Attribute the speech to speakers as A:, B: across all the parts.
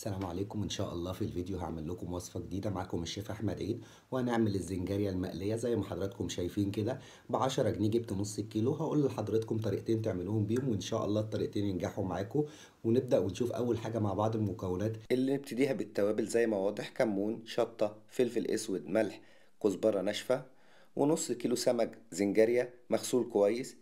A: السلام عليكم. إن شاء الله في الفيديو هعمل لكم وصفة جديدة معاكم الشيف أحمد عيد وهنعمل الزنجارية المقلية زي ما حضراتكم شايفين كده ب 10 جنيه. جبت نص الكيلو هقول لحضراتكم طريقتين تعملوهم بيهم وإن شاء الله الطريقتين ينجحوا معاكم. ونبدأ ونشوف أول حاجة مع بعض المكونات.
B: اللي نبتديها بالتوابل زي ما واضح كمون شطة فلفل أسود ملح كزبرة ناشفة ونص كيلو سمك زنجارية مغسول كويس.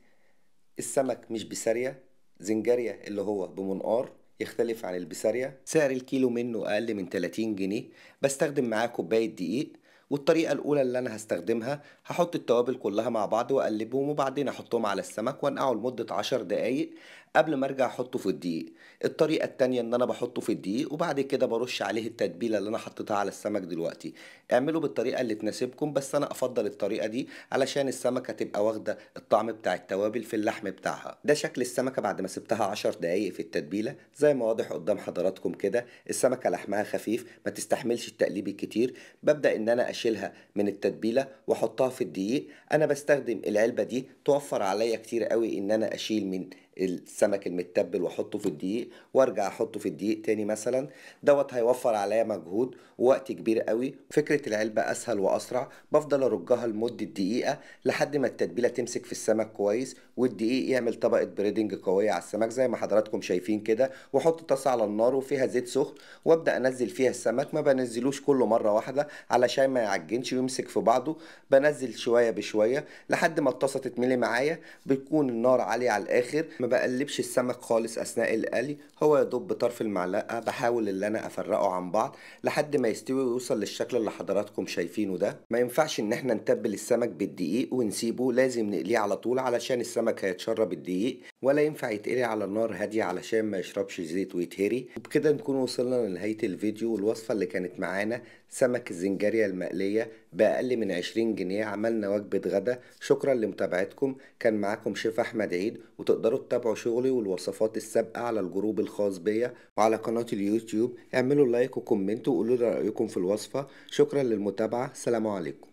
B: السمك مش بسارية زنجارية اللي هو بمنقار. يختلف عن البسارية سعر الكيلو منه أقل من 30 جنيه. بستخدم معاه كوباية دقيق. والطريقة الأولى اللي أنا هستخدمها هحط التوابل كلها مع بعض وأقلبهم وبعدين أحطهم على السمك وأنقعه لمدة عشر دقايق قبل ما أرجع أحطه في الدقيق. الطريقة التانية إن أنا بحطه في الدقيق وبعد كده برش عليه التتبيلة اللي أنا حطيتها على السمك دلوقتي. اعملوا بالطريقة اللي تناسبكم بس أنا أفضل الطريقة دي علشان السمكة تبقى واخدة الطعم بتاع التوابل في اللحم بتاعها. ده شكل السمكة بعد ما سبتها عشر دقايق في التتبيلة زي ما واضح قدام حضراتكم كده السمكة لحمها خفيف ما تستحملش التقليب الكتير. ببدأ إن أنا أشيلها من التتبيلة وأحطها في الدقيق. أنا بستخدم العلبة دي توفر عليا كتير قوي إن أنا أشيل من السمك المتبل واحطه في الدقيق وارجع احطه في الدقيق تاني مثلا. دوت هيوفر عليا مجهود ووقت كبير قوي. فكرة العلبة أسهل وأسرع بفضل أرجها لمدة دقيقة لحد ما التتبيلة تمسك في السمك كويس والدقيق يعمل طبقة بريدنج قوية على السمك زي ما حضراتكم شايفين كده. واحط طاسة على النار وفيها زيت سخن وأبدأ أنزل فيها السمك. ما بنزلوش كله مرة واحدة علشان ما يعجنش ويمسك في بعضه. بنزل شوية بشوية لحد ما الطاسة تتملي معايا بتكون النار عالية على الآخر. ما بقلبش السمك خالص أثناء القلي هو يا دوب بطرف المعلقة بحاول ان أنا أفرقه عن بعض لحد ما يستوي ويوصل للشكل اللي حضراتكم شايفينه ده. ما ينفعش إن إحنا نتبل السمك بالدقيق ونسيبه لازم نقليه على طول علشان السمك هيتشرب الدقيق. ولا ينفع يتقلي على النار هادية علشان ما يشربش زيت ويتهري. وبكده نكون وصلنا لنهاية الفيديو والوصفة اللي كانت معانا سمك الزنجارية المقلية بأقل من 20 جنيه. عملنا وجبة غدا. شكرا لمتابعتكم. كان معاكم شيف أحمد عيد. وتقدروا تتابعوا شغلي والوصفات السابقة على ال group الخاص بيا وعلى قناة اليوتيوب. اعملوا like و comment وقولوا رأيكم في الوصفة. شكرا للمتابعة. سلام عليكم.